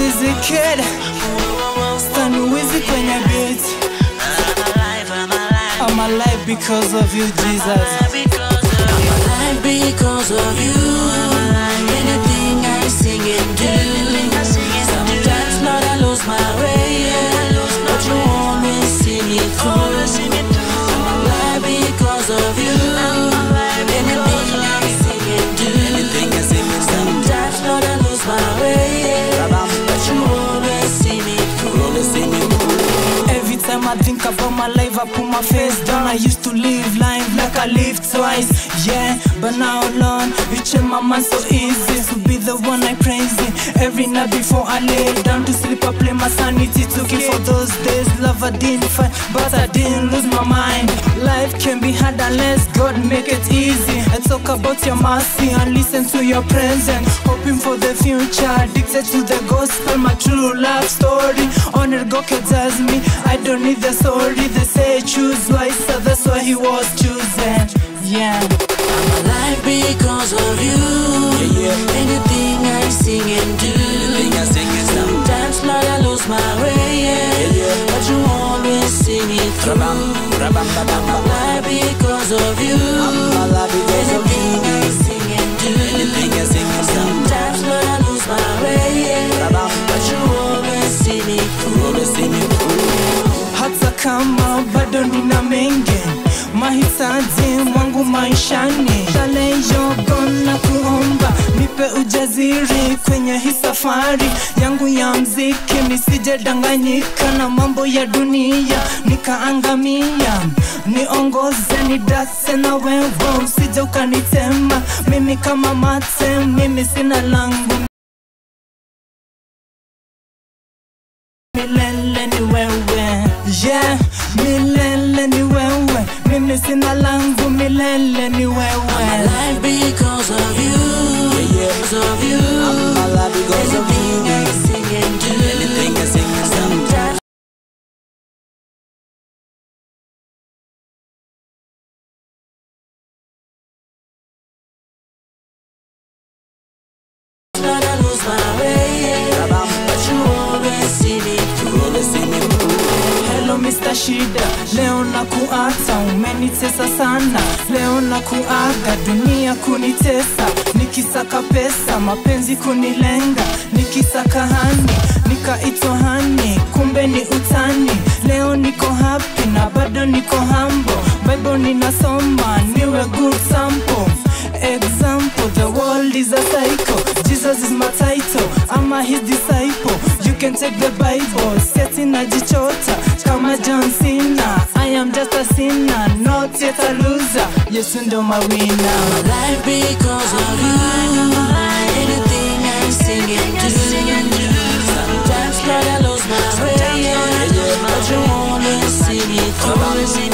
Zizi Kidd. Stan Wizi kwenye beat I'm alive because of you Jesus. I'm alive because of you. I think about my life, I put my face down. I used to live life like I lived twice, yeah. But now, alone, you change my mind so easy the one I praise. Every night before I lay down to sleep, I play my sanity keep for those days. Love I didn't fight, but I didn't lose my mind. Life can be hard unless God make it easy. I talk about your mercy and listen to your presence. Hoping for the future, addicted to the gospel, my true love story. Honor God tells me I don't need the story. They say choose wiser, that's why he was chosen. Yeah. Because Rabam, rabam, babam, babam. because of you. Allah because of you. I sing and do. Anything I sing and Sometimes when I lose my way, rabam, but you always see me. You always see me. Hata kama bado nina mengi mahitaji mwangu maishani, leo gonna kuomba nipe ujaziri kwenye hii safari yangu ya mziki. Nisijedanganyika na mambo ya dunia nikaangamia. Niongoze ni dase na wewe usije ukanitema. Mimi kama mate mimi sina langu. Milele ni wewe yeah. Milele ni wewe mimi sina langu. Milele ni Shida, leo na kuata, umenitesa sana. Leo na kuaga, dunia kunitesa, nikisaka pesa, mapenzi kunilenga, nikisaka hani, nikaitwa hani, kumbe ni utani. Leo niko hapi na bado niko hambo, Bible ninasoma, niwe good sample. Example, the world is a cycle. Jesus is my title, ama his disciple. Can take the Bible, seti najichota kama John Cena. I am just a sinner, not yet a loser. Yesu ndo mawina. Alive because of you. Anything I sing and do. Sometimes, I lose my way, but you always see me through.